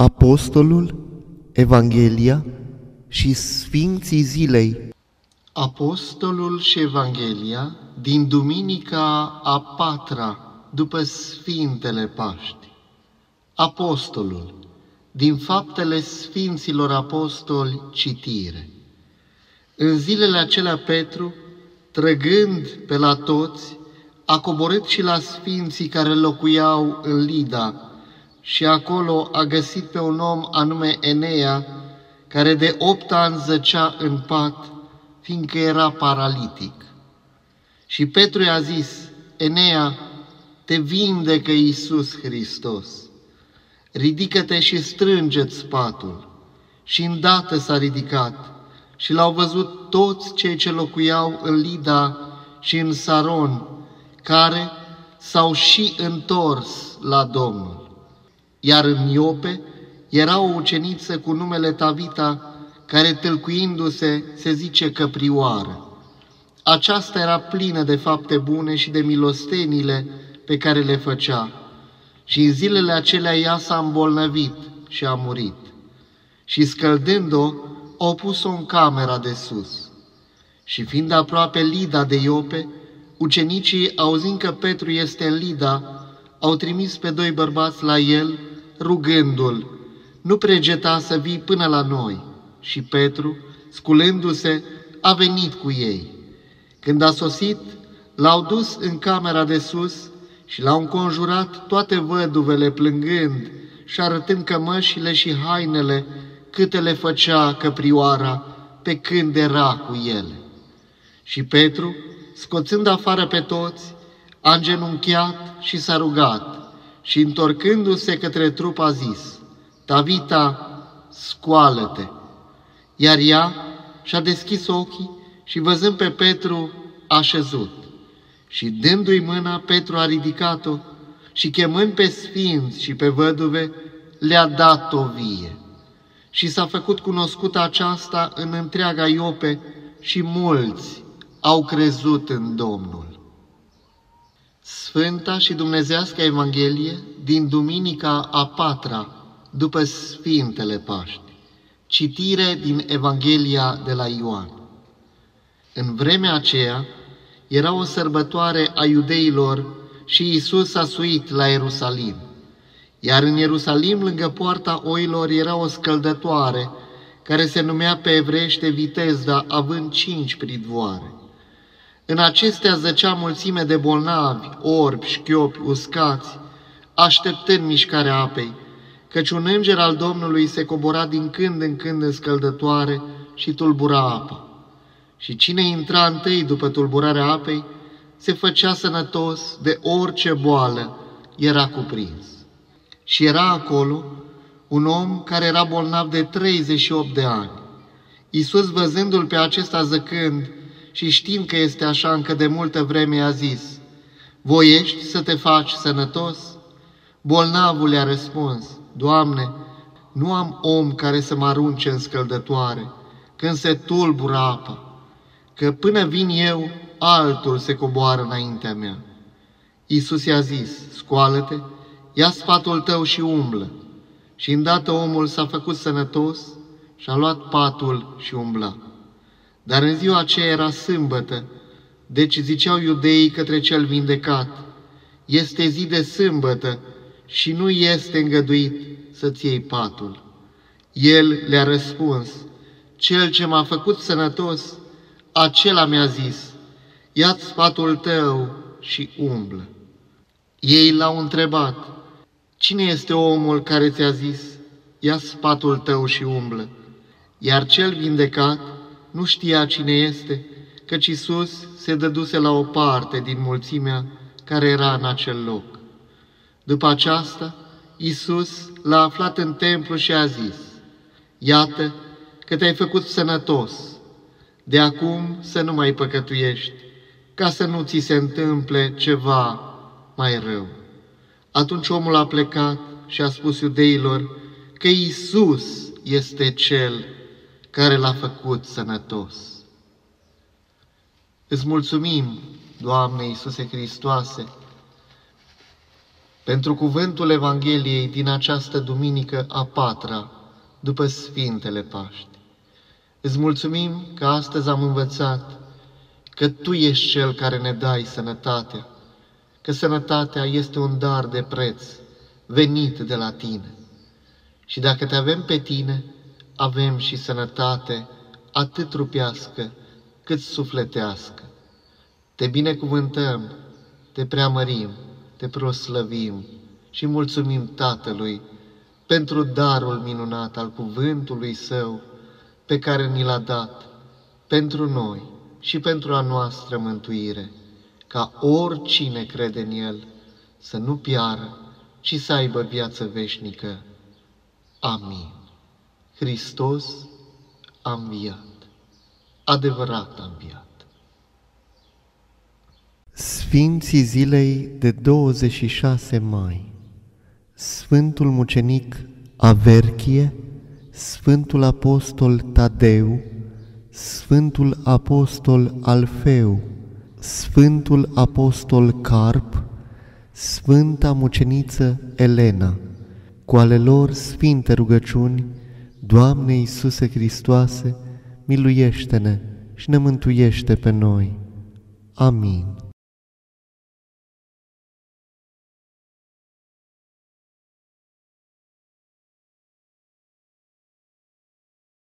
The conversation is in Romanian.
Apostolul, Evanghelia și Sfinții Zilei. Apostolul și Evanghelia din Duminica a patra după Sfintele Paști. Apostolul din Faptele Sfinților Apostoli citire. În zilele acelea Petru, trăgând pe la toți, a coborât și la Sfinții care locuiau în Lida, și acolo a găsit pe un om anume Enea, care de opt ani zăcea în pat, fiindcă era paralitic. Și Petru i-a zis, Enea, te vindecă Iisus Hristos. Ridică-te și strângeți patul. Și îndată s-a ridicat și l-au văzut toți cei ce locuiau în Lida și în Saron, care s-au și întors la Domnul. Iar în Iope era o uceniță cu numele Tavita, care tâlcuindu-se se zice căprioară. Aceasta era plină de fapte bune și de milostenile pe care le făcea. Și în zilele acelea ea s-a îmbolnăvit și a murit. Și scăldând-o, au pus-o în camera de sus. Și fiind aproape Lida de Iope, ucenicii, auzind că Petru este în Lida, au trimis pe doi bărbați la el, rugându-l, nu pregeta să vii până la noi. Și Petru, sculându-se, a venit cu ei. Când a sosit, l-au dus în camera de sus și l-au înconjurat toate văduvele plângând și arătând cămășile și hainele câte le făcea căprioara pe când era cu ele. Și Petru, scoțând afară pe toți, a îngenunchiat și s-a rugat și întorcându-se către trup a zis, Tavita, scoală-te! Iar ea și-a deschis ochii și văzând pe Petru, a șezut. Și dându-i mâna, Petru a ridicat-o și chemând pe sfinți și pe văduve, le-a dat o vie. Și s-a făcut cunoscută aceasta în întreaga Iope și mulți au crezut în Domnul. Sfânta și Dumnezească Evanghelie din Duminica a patra, după Sfintele Paști. Citire din Evanghelia de la Ioan. În vremea aceea era o sărbătoare a iudeilor și Isus a suit la Ierusalim. Iar în Ierusalim, lângă poarta oilor, era o scăldătoare, care se numea pe evrește Vitezda, având cinci pridvoare. În acestea zăcea mulțime de bolnavi, orbi, șchiopi, uscați, așteptând mișcarea apei, căci un înger al Domnului se cobora din când în când în scăldătoare și tulbura apa. Și cine intra întâi după tulburarea apei, se făcea sănătos de orice boală era cuprins. Și era acolo un om care era bolnav de 38 de ani. Iisus, văzându-l pe acesta zăcând, și știind că este așa încă de multă vreme a zis, Voiești să te faci sănătos? Bolnavul i-a răspuns, Doamne, nu am om care să mă arunce în scăldătoare, când se tulbură apa, că până vin eu, altul se coboară înaintea mea. Iisus i-a zis, scoală-te, ia sfatul tău și umblă. Și îndată omul s-a făcut sănătos și a luat patul și umbla. Dar în ziua aceea era sâmbătă, deci ziceau iudeii către cel vindecat, este zi de sâmbătă și nu este îngăduit să-ți iei patul. El le-a răspuns, cel ce m-a făcut sănătos, acela mi-a zis, ia-ți patul tău și umblă. Ei l-au întrebat, cine este omul care ți-a zis, ia patul tău și umblă? Iar cel vindecat nu știa cine este, căci Isus se dăduse la o parte din mulțimea care era în acel loc. După aceasta, Isus l-a aflat în templu și a zis, Iată că te-ai făcut sănătos, de acum să nu mai păcătuiești, ca să nu ți se întâmple ceva mai rău. Atunci omul a plecat și a spus iudeilor că Isus este Cel care l-a făcut sănătos. Îți mulțumim, Doamne Iisuse Hristoase, pentru cuvântul Evangheliei din această duminică a patra, după Sfintele Paști. Îți mulțumim că astăzi am învățat că Tu ești Cel care ne dai sănătatea, că sănătatea este un dar de preț venit de la Tine. Și dacă Te avem pe Tine, avem și sănătate atât trupească cât sufletească. Te binecuvântăm, te preamărim, te proslăvim și mulțumim Tatălui pentru darul minunat al cuvântului Său pe care ni l-a dat pentru noi și pentru a noastră mântuire, ca oricine crede în El să nu piară, ci să aibă viață veșnică. Amin. Hristos a înviat, adevărat a înviat. Sfinții zilei de 26 mai Sfântul mucenic Averchie, Sfântul Apostol Tadeu, Sfântul Apostol Alfeu, Sfântul Apostol Carp, Sfânta Muceniță Elena, cu ale lor sfinte rugăciuni, Doamne Iisuse Hristoase, miluiește-ne și ne mântuiește pe noi. Amin.